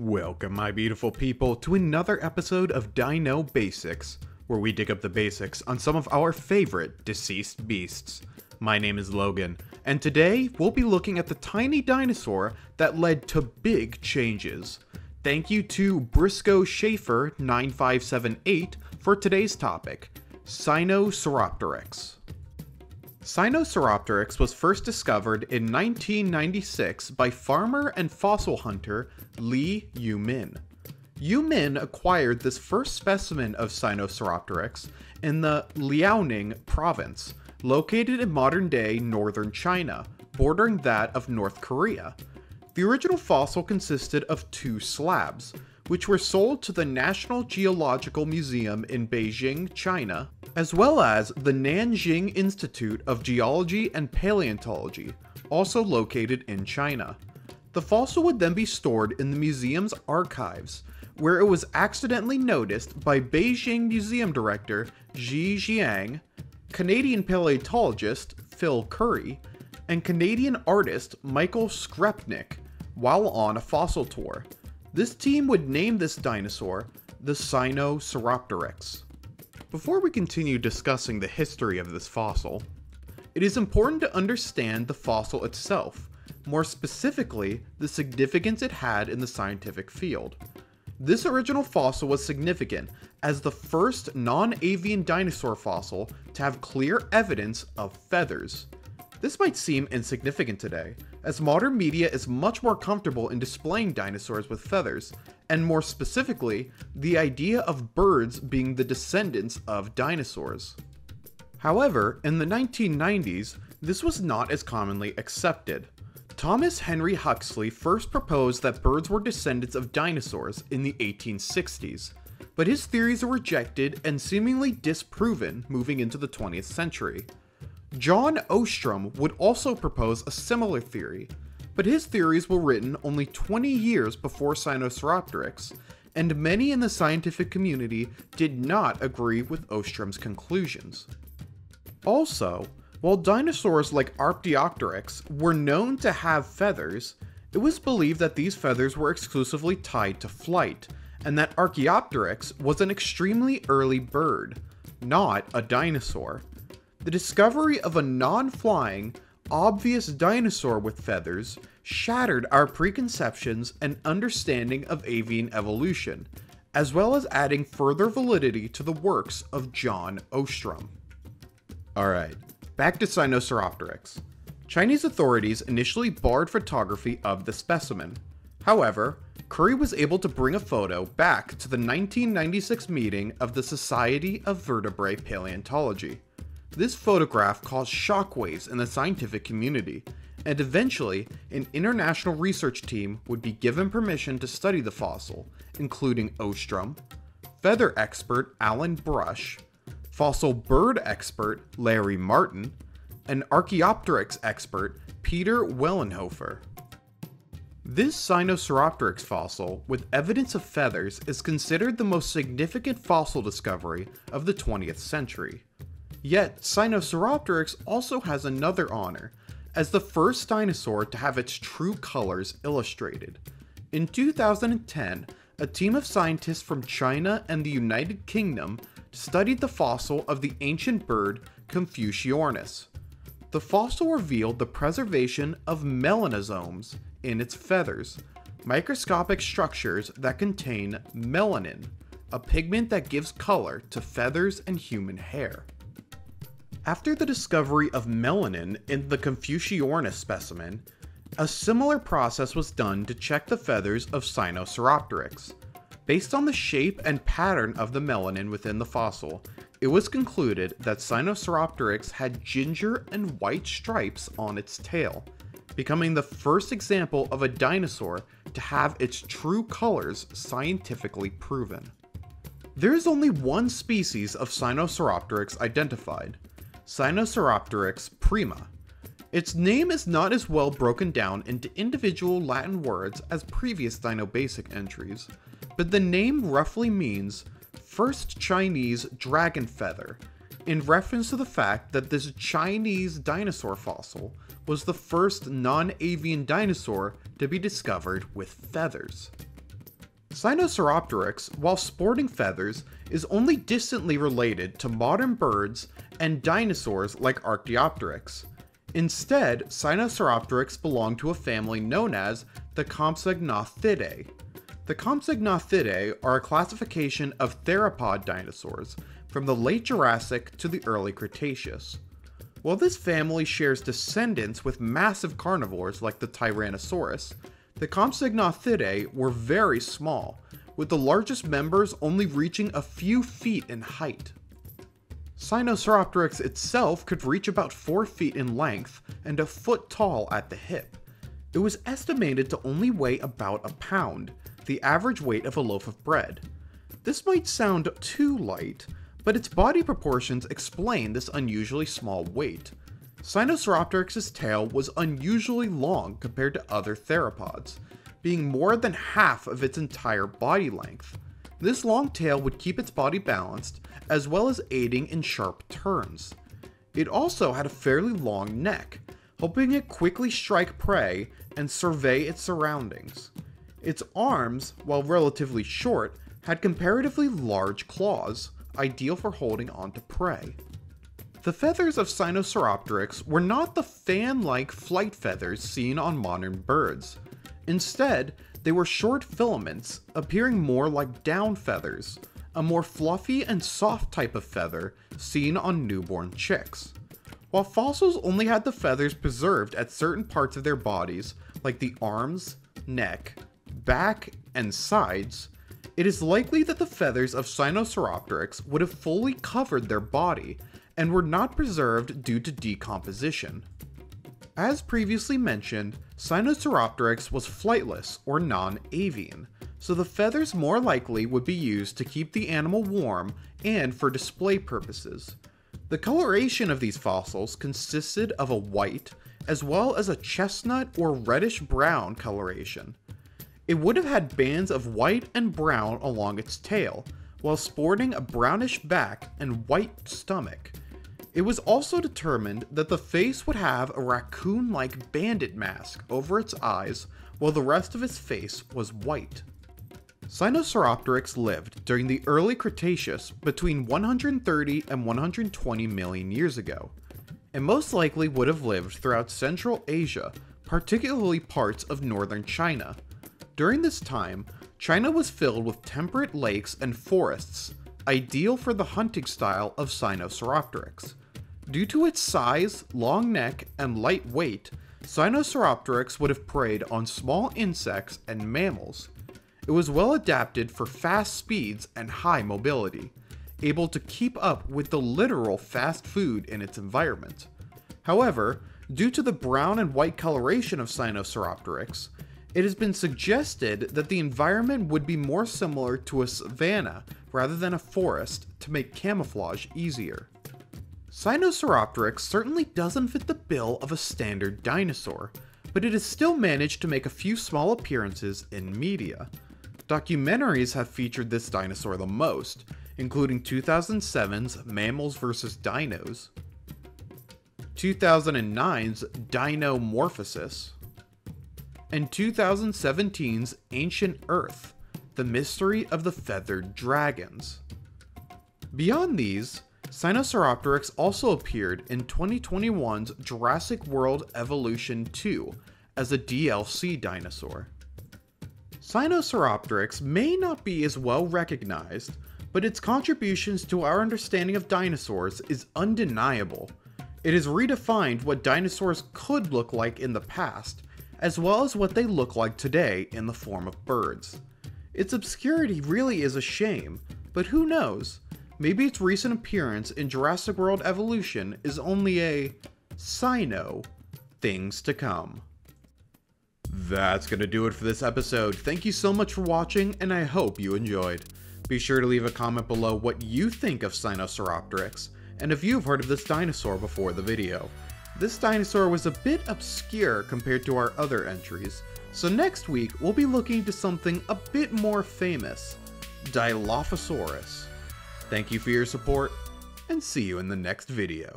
Welcome, my beautiful people, to another episode of Dino Basics, where we dig up the basics on some of our favorite deceased beasts. My name is Logan, and today we'll be looking at the tiny dinosaur that led to big changes. Thank you to Briscoe Schaefer 9578 for today's topic Sinosauropteryx. Sinosauropteryx was first discovered in 1996 by farmer and fossil hunter Li Yumin. Yumin acquired this first specimen of Sinosauropteryx in the Liaoning province, located in modern day northern China, bordering that of North Korea. The original fossil consisted of two slabs, which were sold to the National Geological Museum in Beijing, China, as well as the Nanjing Institute of Geology and Paleontology, also located in China. The fossil would then be stored in the museum's archives, where it was accidentally noticed by Beijing Museum Director Ji Qiang, Canadian paleontologist Phil Currie, and Canadian artist Michael Skrepnik while on a fossil tour. This team would name this dinosaur the Sinosauropteryx. Before we continue discussing the history of this fossil, it is important to understand the fossil itself, more specifically, the significance it had in the scientific field. This original fossil was significant as the first non avian dinosaur fossil to have clear evidence of feathers. This might seem insignificant today, as modern media is much more comfortable in displaying dinosaurs with feathers, and more specifically, the idea of birds being the descendants of dinosaurs. However, in the 1990s, this was not as commonly accepted. Thomas Henry Huxley first proposed that birds were descendants of dinosaurs in the 1860s, but his theories were rejected and seemingly disproven moving into the 20th century. John Ostrom would also propose a similar theory, but his theories were written only 20 years before Sinosauropteryx, and many in the scientific community did not agree with Ostrom's conclusions. Also, while dinosaurs like Archaeopteryx were known to have feathers, it was believed that these feathers were exclusively tied to flight, and that Archaeopteryx was an extremely early bird, not a dinosaur. The discovery of a non flying, obvious dinosaur with feathers shattered our preconceptions and understanding of avian evolution, as well as adding further validity to the works of John Ostrom. Alright, back to Sinosauropteryx. Chinese authorities initially barred photography of the specimen. However, Currie was able to bring a photo back to the 1996 meeting of the Society of Vertebrate Paleontology. This photograph caused shockwaves in the scientific community, and eventually, an international research team would be given permission to study the fossil, including Ostrom, feather expert Alan Brush, fossil bird expert Larry Martin, and Archaeopteryx expert Peter Wellnhofer. This Sinosauropteryx fossil, with evidence of feathers, is considered the most significant fossil discovery of the 20th century. Yet, Sinosauropteryx also has another honor, as the first dinosaur to have its true colors illustrated. In 2010, a team of scientists from China and the United Kingdom studied the fossil of the ancient bird Confuciusornis. The fossil revealed the preservation of melanosomes in its feathers, microscopic structures that contain melanin, a pigment that gives color to feathers and human hair. After the discovery of melanin in the Confuciusornis specimen, a similar process was done to check the feathers of Sinosauropteryx. Based on the shape and pattern of the melanin within the fossil, it was concluded that Sinosauropteryx had ginger and white stripes on its tail, becoming the first example of a dinosaur to have its true colors scientifically proven. There is only one species of Sinosauropteryx identified, Sinosauropteryx prima. Its name is not as well broken down into individual Latin words as previous Dinobasic entries, but the name roughly means first Chinese dragon feather, in reference to the fact that this Chinese dinosaur fossil was the first non avian dinosaur to be discovered with feathers. Sinosauropteryx, while sporting feathers, is only distantly related to modern birds and dinosaurs like Archaeopteryx. Instead, Sinosauropteryx belong to a family known as the Compsognathidae. The Compsognathidae are a classification of theropod dinosaurs from the late Jurassic to the early Cretaceous. While this family shares descendants with massive carnivores like the Tyrannosaurus, the Compsognathidae were very small, with the largest members only reaching a few feet in height. Sinosauropteryx itself could reach about 4 feet in length and a foot tall at the hip. It was estimated to only weigh about a pound, the average weight of a loaf of bread. This might sound too light, but its body proportions explain this unusually small weight. Sinosauropteryx's tail was unusually long compared to other theropods, being more than half of its entire body length. This long tail would keep its body balanced, as well as aiding in sharp turns. It also had a fairly long neck, helping it quickly strike prey and survey its surroundings. Its arms, while relatively short, had comparatively large claws, ideal for holding onto prey. The feathers of Sinosauropteryx were not the fan-like flight feathers seen on modern birds. Instead, they were short filaments, appearing more like down feathers, a more fluffy and soft type of feather seen on newborn chicks. While fossils only had the feathers preserved at certain parts of their bodies, like the arms, neck, back, and sides, it is likely that the feathers of Sinosauropteryx would have fully covered their body and were not preserved due to decomposition. As previously mentioned, Sinosauropteryx was flightless or non-avian, so the feathers more likely would be used to keep the animal warm and for display purposes. The coloration of these fossils consisted of a white, as well as a chestnut or reddish brown coloration. It would have had bands of white and brown along its tail, while sporting a brownish back and white stomach. It was also determined that the face would have a raccoon like bandit mask over its eyes, while the rest of its face was white. Sinosauropteryx lived during the early Cretaceous between 130 and 120 million years ago, and most likely would have lived throughout Central Asia, particularly parts of northern China, during this time, China was filled with temperate lakes and forests, ideal for the hunting style of Sinosauropteryx. Due to its size, long neck, and light weight, Sinosauropteryx would have preyed on small insects and mammals. It was well adapted for fast speeds and high mobility, able to keep up with the literal fast food in its environment. However, due to the brown and white coloration of Sinosauropteryx, it has been suggested that the environment would be more similar to a savanna rather than a forest to make camouflage easier. Sinosauropteryx certainly doesn't fit the bill of a standard dinosaur, but it has still managed to make a few small appearances in media. Documentaries have featured this dinosaur the most, including 2007's Mammals vs. Dinos, 2009's Dinomorphosis, and 2017's Ancient Earth The Mystery of the Feathered Dragons. Beyond these, Sinosauropteryx also appeared in 2021's Jurassic World Evolution 2 as a DLC dinosaur. Sinosauropteryx may not be as well recognized, but its contributions to our understanding of dinosaurs is undeniable. It has redefined what dinosaurs could look like in the past as well as what they look like today in the form of birds. Its obscurity really is a shame, but who knows? Maybe its recent appearance in Jurassic World Evolution is only a Sino things to come. That's gonna do it for this episode. Thank you so much for watching, and I hope you enjoyed. Be sure to leave a comment below what you think of Sinosauropteryx, and if you've heard of this dinosaur before the video. This dinosaur was a bit obscure compared to our other entries, so next week we'll be looking to something a bit more famous, Dilophosaurus. Thank you for your support, and see you in the next video.